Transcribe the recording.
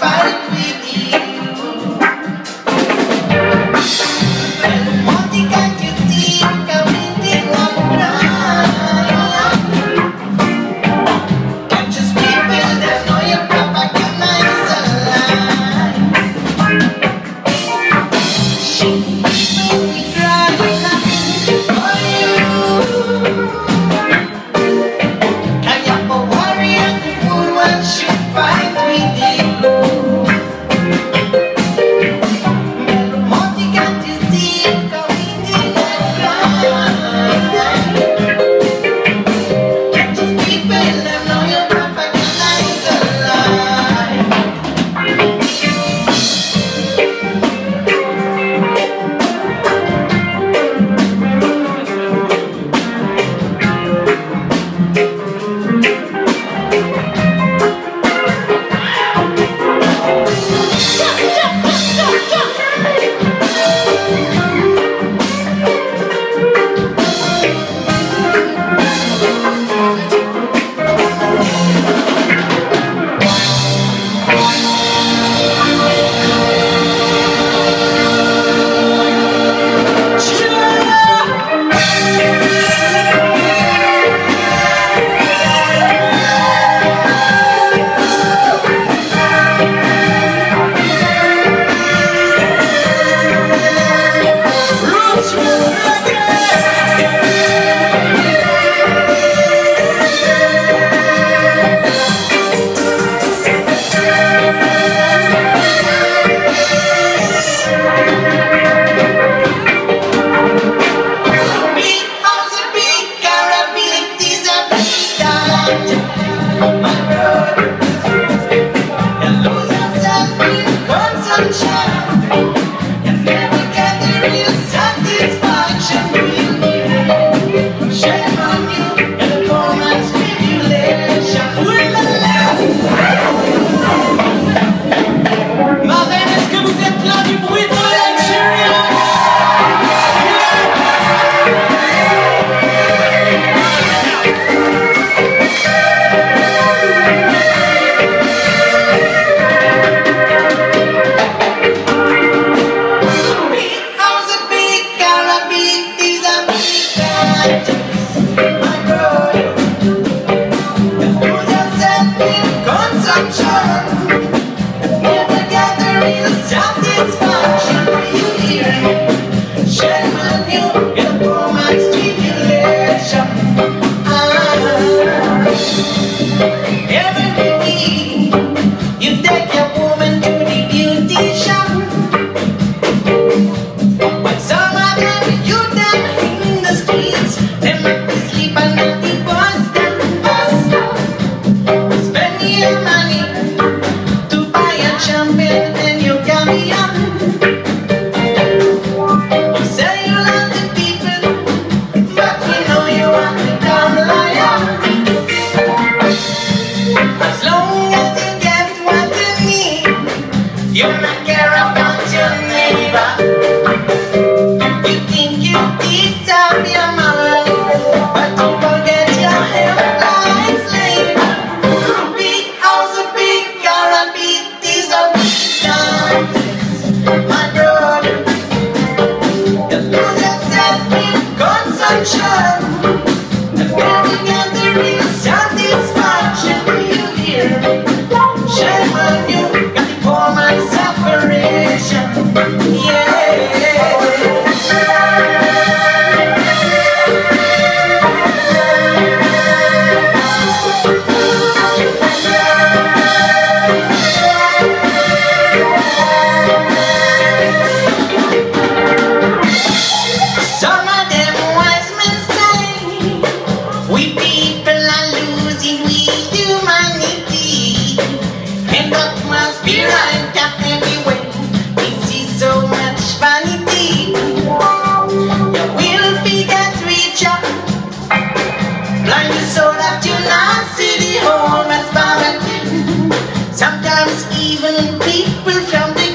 fight with me. Stop this fight. even people from the